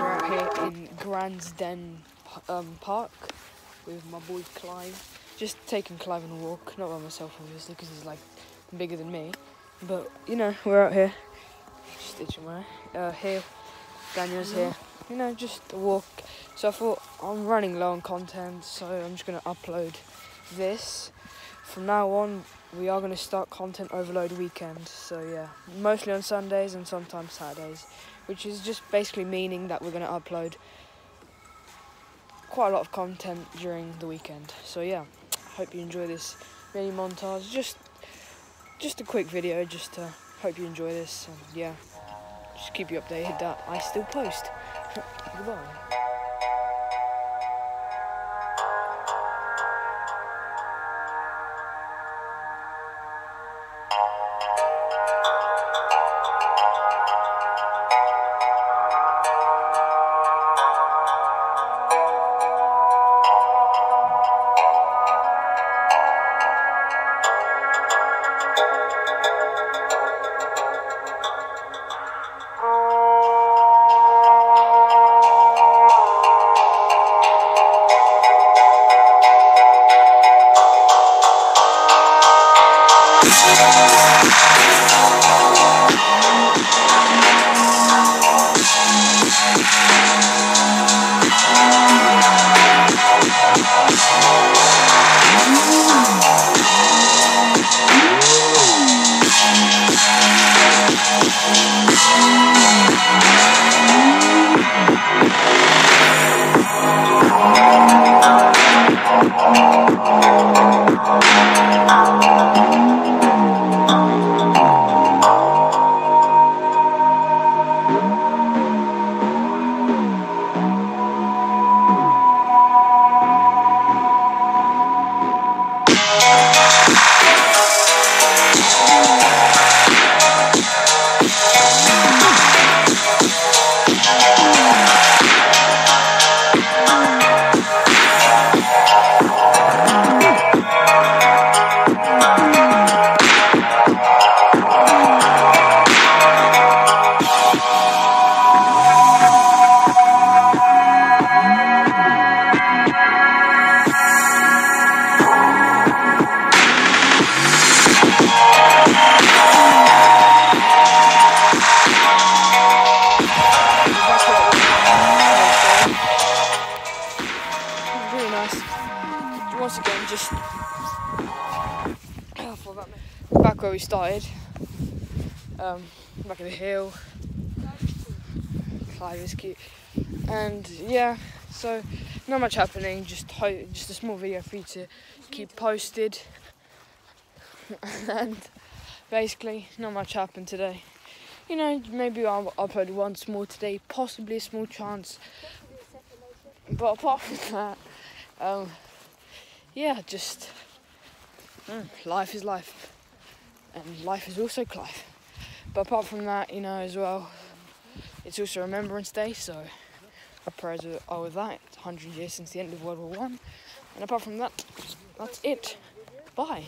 here in Gransden um, Park with my boy Clive. Just taking Clive on a walk, not by myself obviously because he's like bigger than me. But you know, we're out here. Stitching my uh, here. Daniel's here. You know, just a walk. So I thought I'm running low on content, so I'm just gonna upload this. From now on, we are gonna start content overload weekend. So yeah, mostly on Sundays and sometimes Saturdays, which is just basically meaning that we're gonna upload quite a lot of content during the weekend. So yeah, hope you enjoy this mini montage. Just just a quick video, just to hope you enjoy this and yeah, just keep you updated that I still post. Goodbye. Música Once again, just back where we started, um, back of the hill. Clive is cute, and yeah, so not much happening. Just just a small video for you to keep posted, and basically not much happened today. You know, maybe I'll upload once more today, possibly a small chance. But apart from that, um, yeah, just mm, life is life, and life is also Clive. But apart from that, you know, as well, it's also Remembrance Day, so our prayers are with that. It's 100 years since the end of World War One, and apart from that, that's it. Bye.